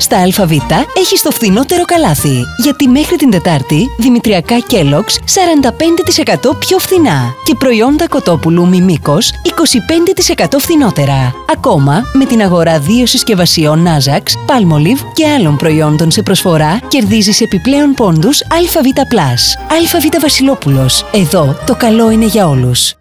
Στα ΑΒ έχει το φθηνότερο καλάθι. Γιατί μέχρι την Τετάρτη δημητριακά κέλοξ, 45% πιο φθηνά. Και προϊόντα κοτόπουλου μη Μιμίκος 25% φθηνότερα. Ακόμα με την αγορά δύο συσκευασιών Nazax, Palmolive και άλλων προϊόντων σε προσφορά κερδίζεις επιπλέον πόντους ΑΒ+. ΑΒ Βασιλόπουλος. Εδώ το καλό είναι για όλους.